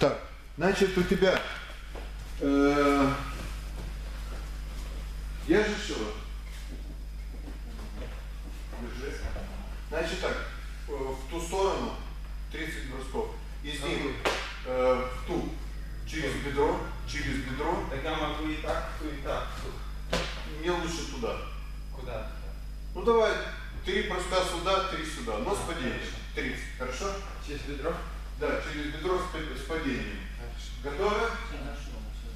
Так, значит, у тебя э, держишь его? Держи. Значит так, э, в ту сторону 30 бросков. Из них э, в ту, через бедро, через бедро, Так я могу и так, и так. мне лучше туда. Куда? Ну давай, три броска сюда, три сюда. Но с падением. 30, хорошо? Через бедро? Да, через бедро с па- с падением. Готовы?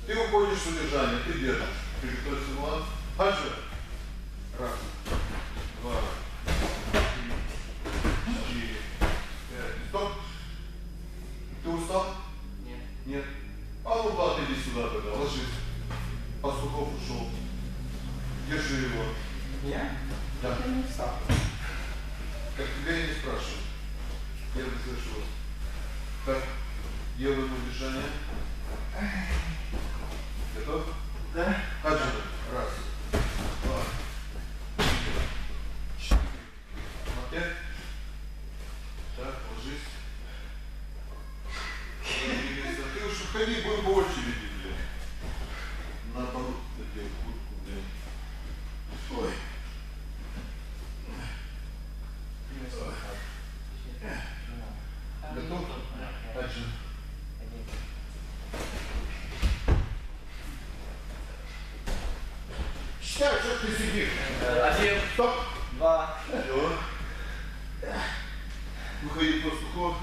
Ты уходишь в удержание, ты держишь. Перекрой симулант. Хаджи. Раз, два, три, четыре, пять. Стоп. Ты устал? Нет. Нет. А ну ладно, иди сюда тогда, ложись. Пастухов ушел. Держи его. Я? Да. Я не встал. Как тебя я не спрашиваю. Я бы слышал. Так, делаем удержание. Готов? Да. Хаджи. Раз, два, три, четыре, пять. Так, ложись. Ложись. Уходи, будем по очереди, блин. Наоборот, надел куртку, блин. Ой. Готов? Хаджи. Считай, что ты сидишь. Один, Стоп. два, Все. Выходи пастухов.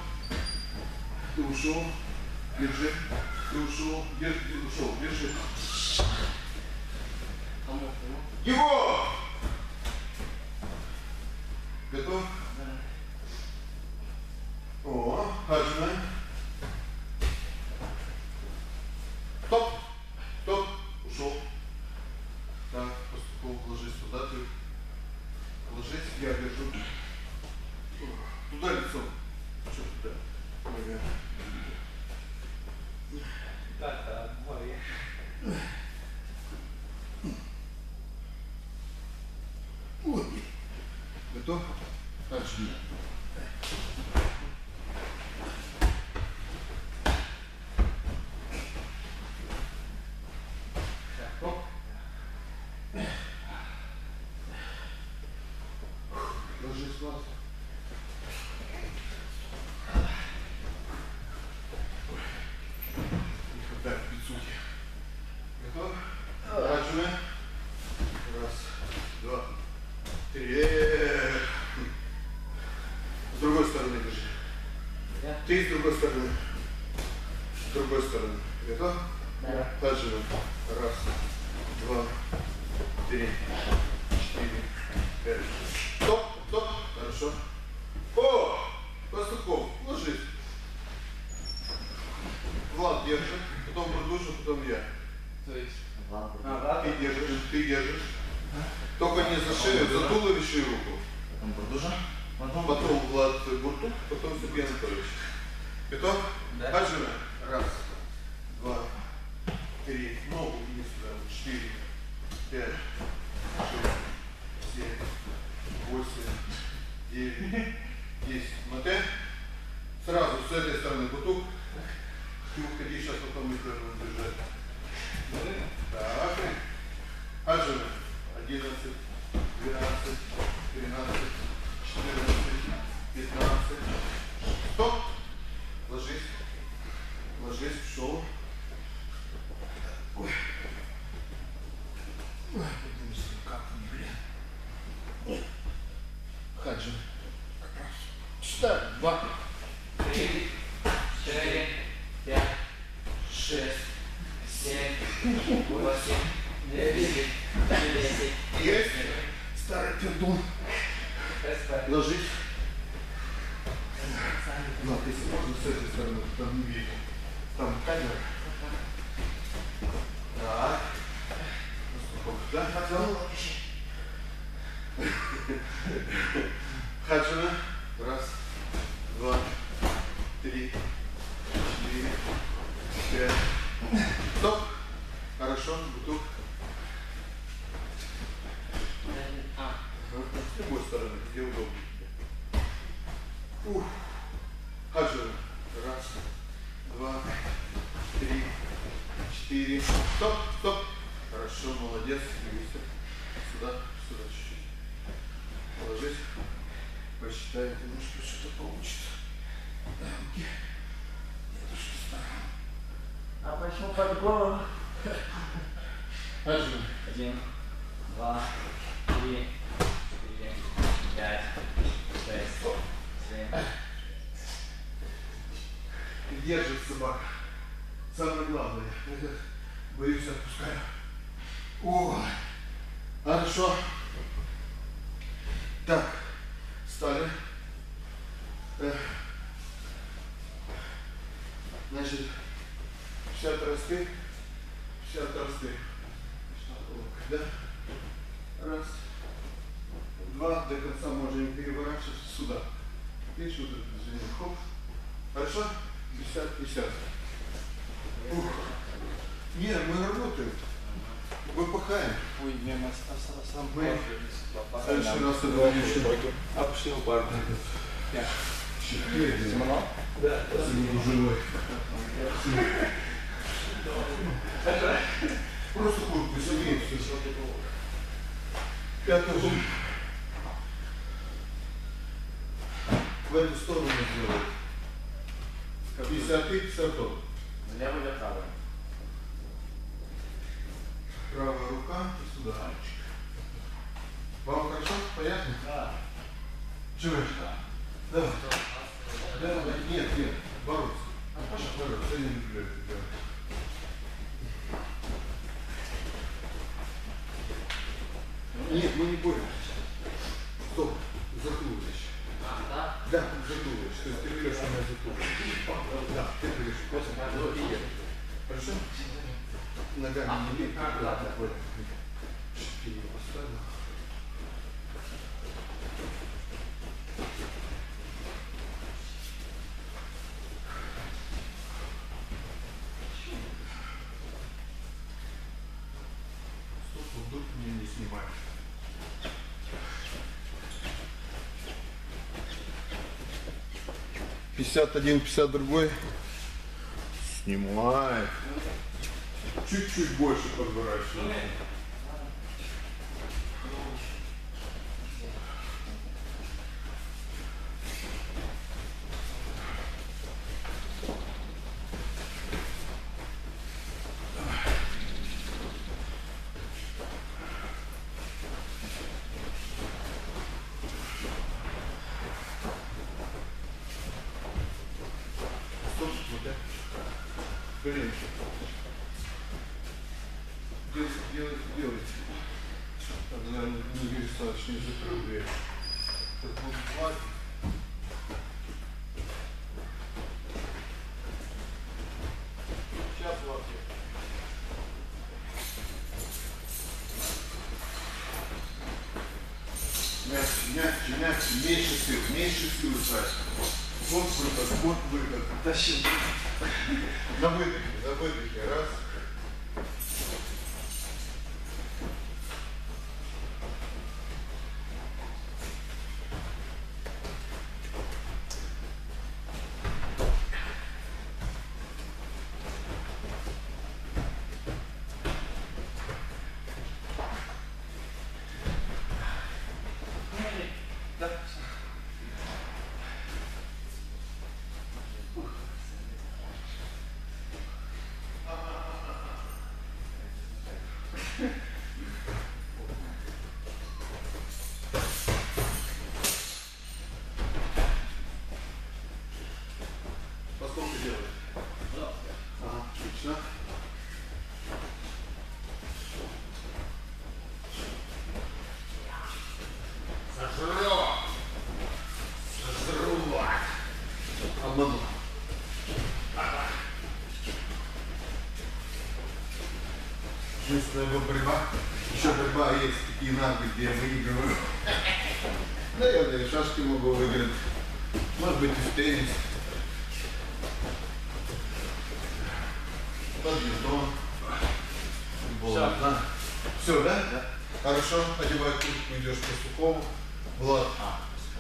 Ты ушел. Держи. Ты ушел. Держи. Ты ушел. Держи. кому? Его! Готов? О, Хаджина. Стоп. Стоп. Ушел. Так, пастухов ложись туда ты. Ложись, я держу. Туда лицом. Что туда? Ой, я. Так, так, море. Ой. Готов? Хаджина. Оп. Ложись, Влад. Не хватает пиццухи. Готов? Хаджина. Раз, два, три. С другой стороны держи. Ты с другой стороны. С другой стороны. Готов? Да. Хаджина. Раз, два, три, четыре, пять. Стоп, стоп. Хорошо. О! Пастухов, ложись. Влад, держи. Потом продолжу, потом я. То есть? А, да? Ты держишь, ты держишь. Только не за шею, за туловище и руку. Потом продолжим. Потом Потом Влад Буртук, потом Сергей Анатольевич. Готов? Да. Хаджина. Раз, два, три. Ногу иди сюда. Четыре, пять, шесть, семь, восемь, девять, десять. Мате. Сразу с этой стороны бутук. Ты уходи, сейчас потом мы будем держать. Так. Хаджина. Одиннадцать, двенадцать, тринадцать, четырнадцать, пятнадцать. Стоп. Ложись. Ложись в шоу. Ой. Ой, поднимись, как мне, блин. Хаджи. Раз. Читай. Два. Три, четыре, пять, шесть, семь, восемь, девять, десять. Есть. Старый пердун. СП. Ложись. На, ты можно с этой стороны, там не видно. Там камера. Так. Да, хотел? Хаджина. Раз, два, три, четыре, пять. Стоп. Хорошо, бутук. А, С любой стороны, где удобно тебе. Ух. Хаджина. Раз, два, четыре. Стоп, стоп. Хорошо, молодец. Двигайся. Сюда, сюда чуть-чуть. Положись. Посчитай, думаю, что что-то получится. Дай руки. Это что А почему под голову? Один. Один, два, три, четыре, пять, шесть, семь. Держит собака. Самое главное. Боюсь отпускаю. О, хорошо. Так, стали. Э, Значит, 50 росты, 50 росты. Да? Раз. Два. До конца можем переворачиваться сюда. Вот это движение. Хоп. Хорошо? 50-50. Ух. Нет, мы работаем. Выпахаем. Ой, не, мы сам Мы следующий раз это будем А пошли в бар. Четыре. Симонов? Сегодня живой. Просто куртку себе. Пятый зуб. В эту сторону сделать. 50 и 50 тот. Левый или правый? Правая рука и сюда. Вам хорошо? Понятно? Да. Чего? Да. Да, да, нет, нет, бороться. Бороться, я не люблю это делать. Нет, мы не боремся. Стоп, затуловище. А, да? Да, затуловище. То есть ты берешь у меня затуловище. Да, ты берешь. Хорошо? Ногами не лей. А, ладно. 51, 52. Снимай. Чуть-чуть больше подворачивай. Мягче, меньше сил, меньше сил брать. Вот выход, вот выход. Тащи. На выдохе, на выдохе. Раз. Обманул. Единственная его борьба. Еще борьба есть такие навыки, где я выигрываю. Наверное, в шашки могу выиграть. Может быть, и в теннис. Badminton. Футбол. Всё. Все, да? Да. Хорошо, одевай куртку, идешь по сухому. Влад.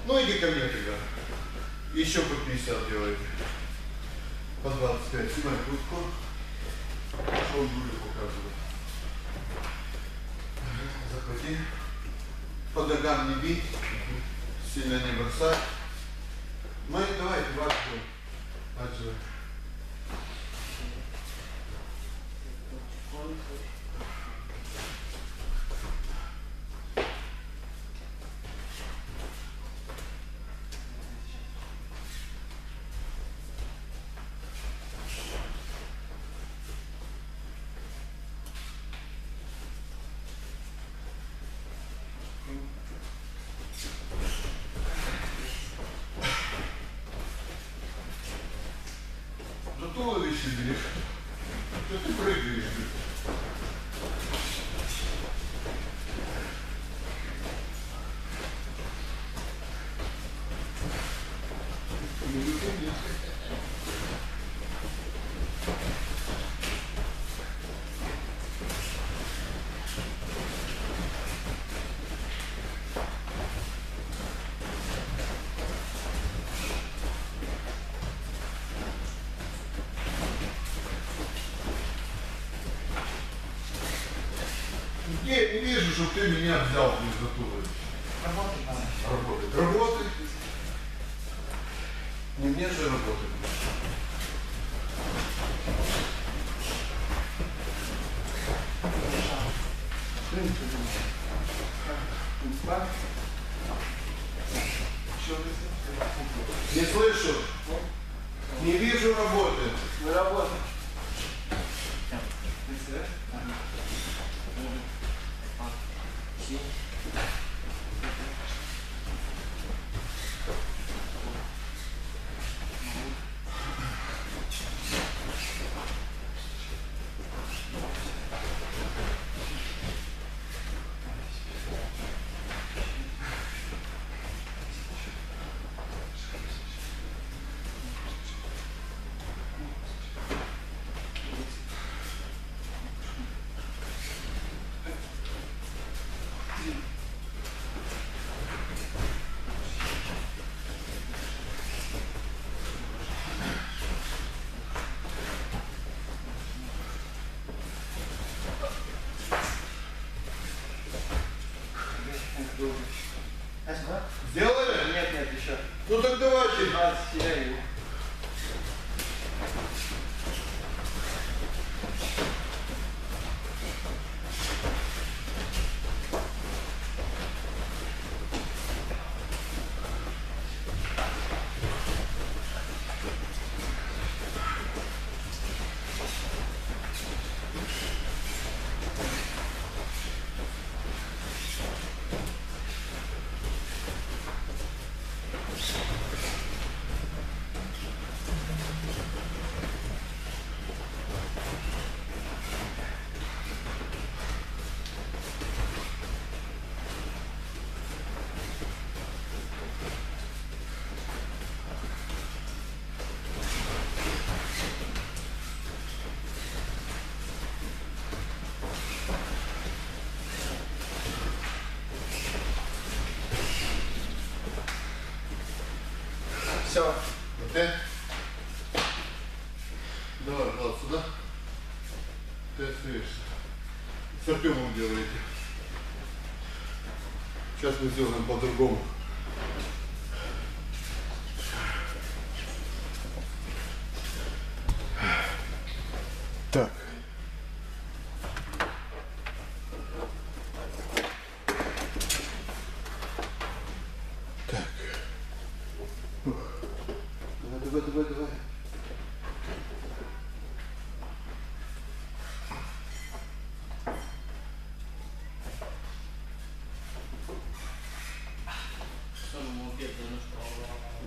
Ну иди ко мне тогда. Еще по 50 делайте. По 25. Снимай куртку. Он Юлю показывает. Захвати. По ногам не бить. Сильно не бросать. Ну и давай, двадцать. Туловище бери. Что ты прыгаешь? Я не вижу, чтобы ты меня взял за туловище. Работать надо. Работать. Работать. Не мне же работать. Не слышу. Не вижу работы. 心。Все. Ты? Давай, Влад, сюда. Ты остаешься. С Артемом делаете. Сейчас мы сделаем по-другому. Давай, давай, давай, давай. Что же мы успели, ну что,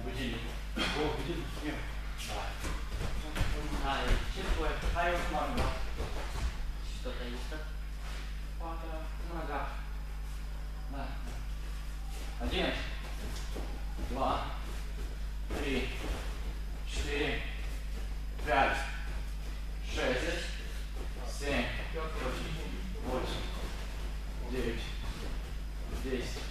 будильник. О, будильник? Нет. А, и чувствую, а я манго. Что-то есть так? Пата, нога. Да. Один, два, три, четыре, пять, шесть, семь, восемь, девять, десять,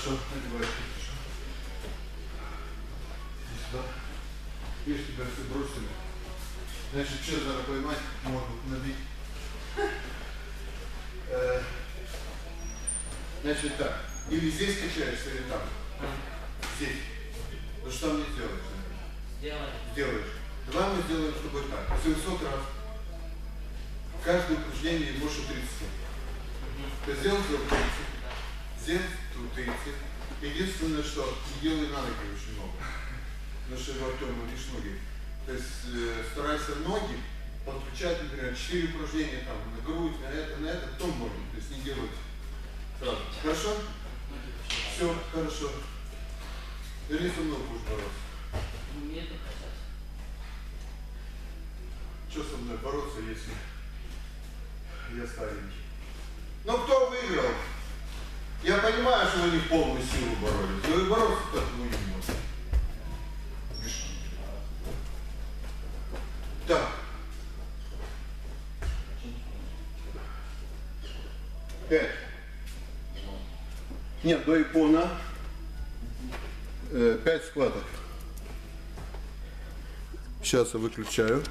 Хорошо. Иди сюда. Видишь, тебя все бросили. Значит, что надо поймать? Морду набить. Э, Значит так. Или здесь качаешься, или там. Здесь. Потому что там не сделаешь. наверное. Сделай. Сделаешь. Давай мы сделаем с тобой так. 700 раз. Каждое упражнение больше 30. Ты сделал сделал 30. Здесь 30. Единственное, что не делай на ноги очень много. Потому что у Артема, видишь, ноги. То есть э, старайся ноги подключать, например, 4 упражнения там на грудь, на это, на это, потом ноги. То есть не делать сразу. Хорошо? Все, хорошо. Верни со мной будешь бороться. Хотят. Что со мной бороться, если я старенький? Ну кто выиграл? Я понимаю, что не в полную силу боролись. но и бороться так вы не можете. Так. Пять. Нет, до икона. Э, пять складок. Сейчас я выключаю.